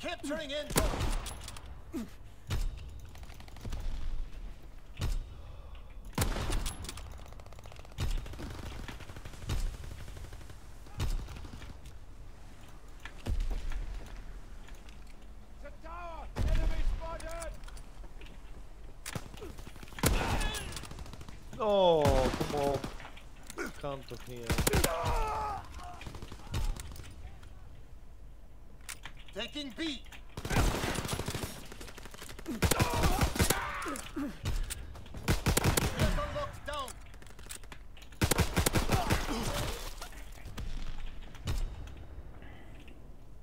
Capturing Anton. The tower! Oh, kom op. Kan toch niet. Taking B.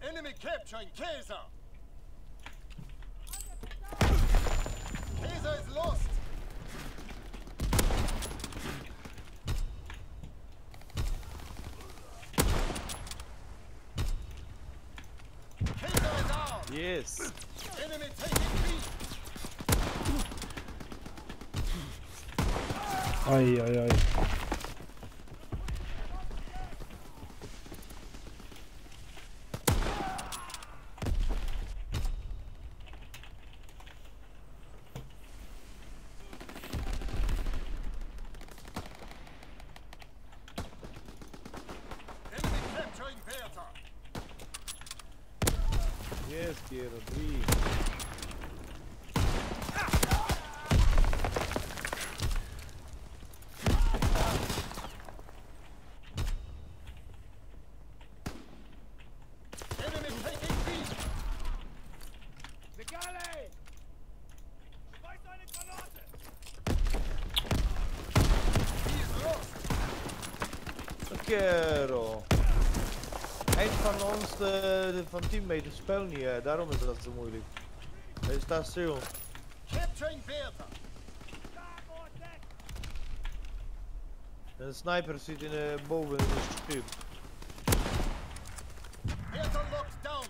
Enemy capturing Kaiser. Kaiser is lost. Kaiser is ours. Yes. Enemy taking B. Ai, ai, ai. Enemy capturing Bertha. Yes, kerel. Drie. Enemy taking Een van ons, de, de- van teammates, speelt niet. hè. Daarom is dat zo moeilijk. Hij staat stil. Capturing Bertha. Starboard deck! En de sniper zit in, eh, boven in het schip. Locked down.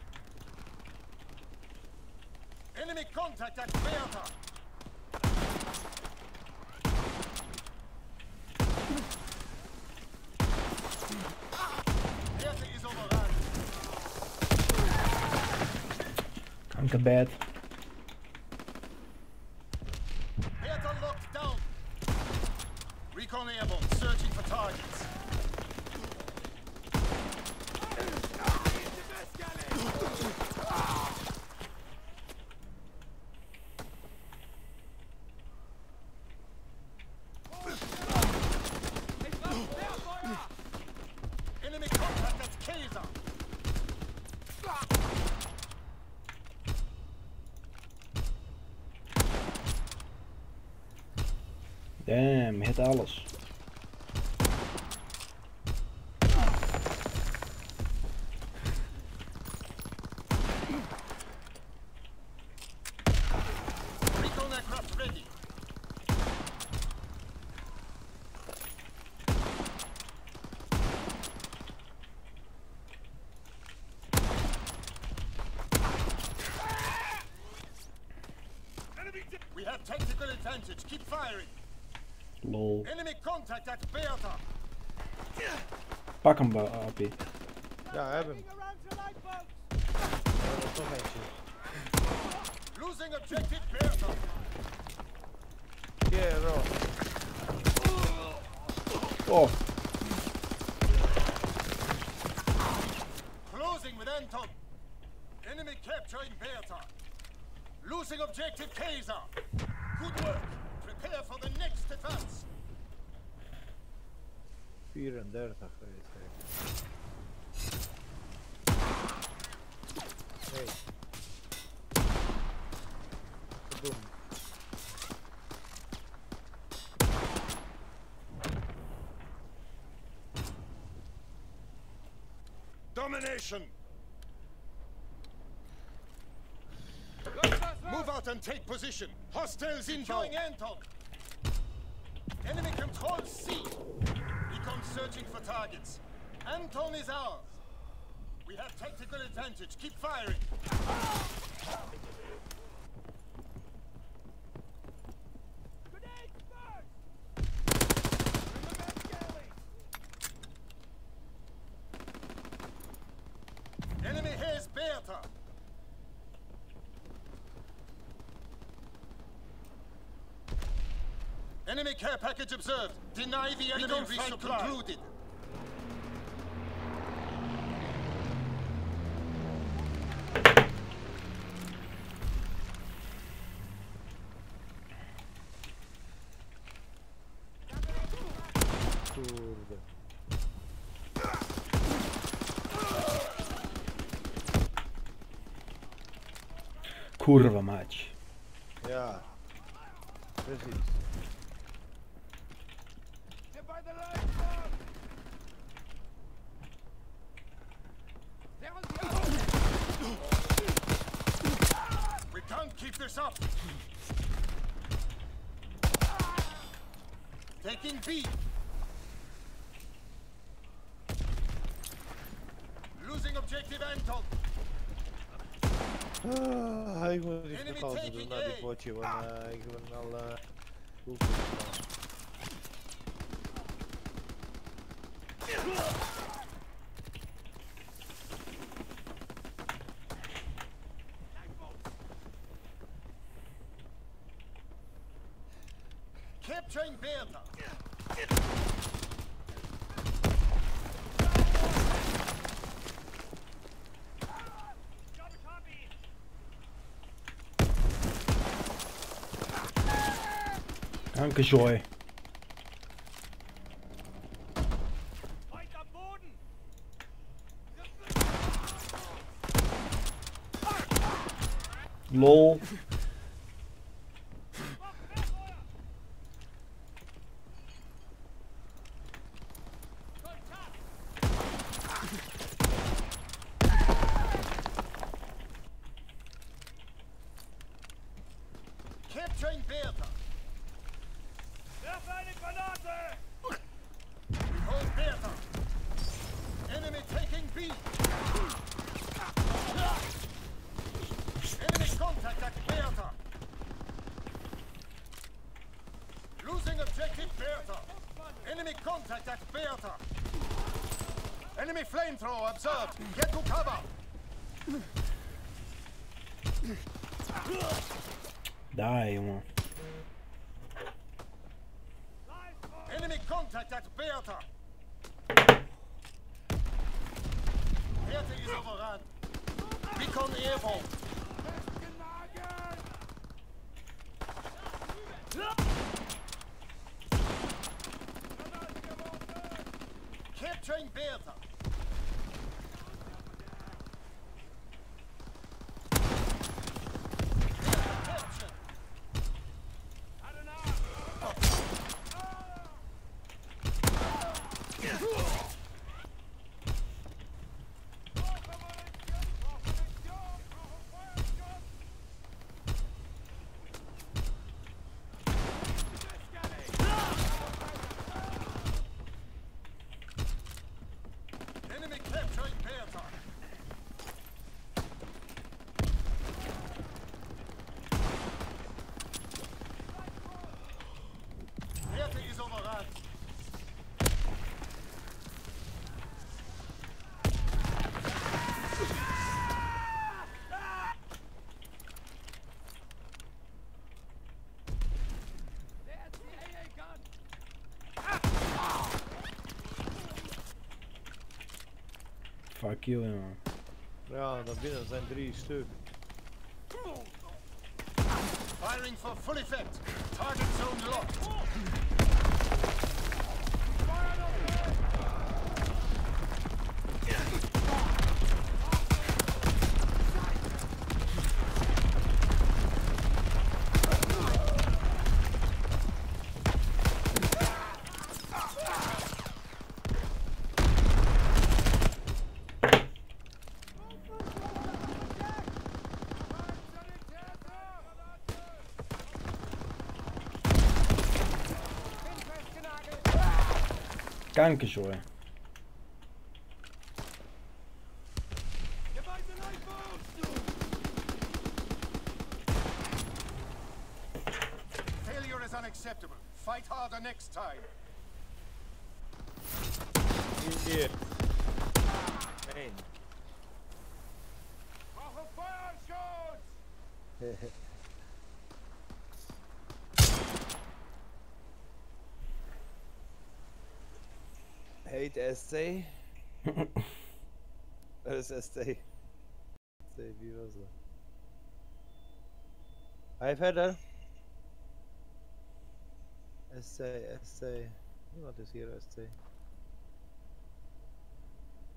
Enemy contact at Bertha. Bertha is overrun. Kankerbed. Bertha locked down. Recon airborne, searching for targets. Enemy contact at Kaiser. Damn, hit alles. We have tactical advantage. Keep firing. Lol. Enemy contact at Bertha. Pak hem, Ba- Appie. Ja, heb hem. Around to lifeboats! Ja, is nog eentje. Losing objective Bertha. Kerel. Oh, Closing with Anton. Enemy capturing Bertha. Losing objective Kaiser. Good work. 34 geweest. hè. Nee. Boom. Domination. Move out and take position. Hostiles inbound. Anton. Enemy control C. Recon searching for targets. Anton is ours. We have tactical advantage. Keep firing. Enemy care package observed. Deny the enemy resupply. concluded. Kurde. Kurwa mać. Ja. Precies. Get by the line, Bob! There on the other! We can't keep this up. Taking B. Losing objective Anton. Ah, ik moet iets Enemy verkopen taking doen naar die A. potje, want eh, a copy! Danke, Joy. Lol. Capturing Bertha. Werf eine Granate! We hold Bertha. Enemy taking B. Enemy contact at Bertha. Losing objective Bertha. Enemy contact at Bertha. Enemy flamethrower observed. Get to cover. Jongen. Nice, Enemy contact at Bertha. Bertha is overrun. Beacon airborne. Capturing Bertha. Fuck you, jongen. Ja, daar binnen zijn drie stuk. Firing for full effect. Target zone locked. Danke, Joy. Get by the line, Bob! Failure is unacceptable. Fight harder next time. Hier. Eén. Brauche Feuerschutz! Niet SC. Dat is ST. ST, wie was dat? Hij verder. SC, SC. Niemand is hier SC.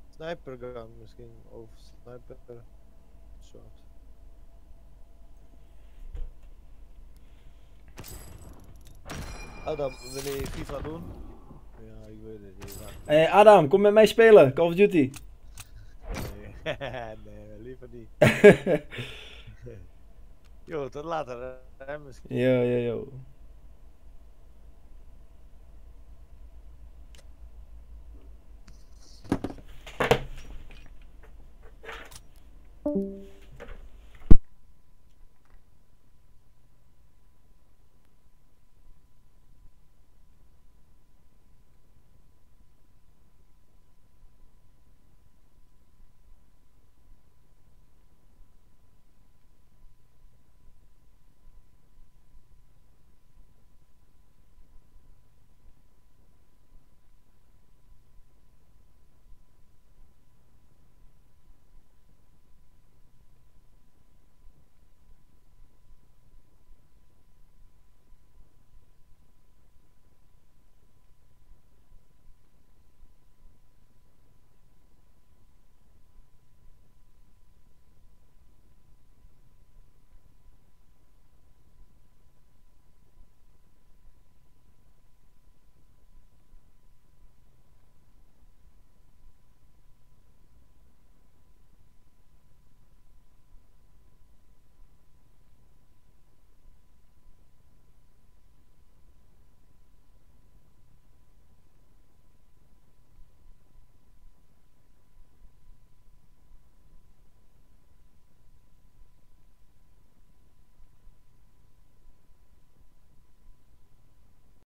Snipergang misschien, of sniper shot. Adam, wil je FIFA doen? Hey Adam, kom met mij spelen. Call of Duty. Nee, nee, liever niet. Jo, tot later hè, misschien. Yo, yo, yo.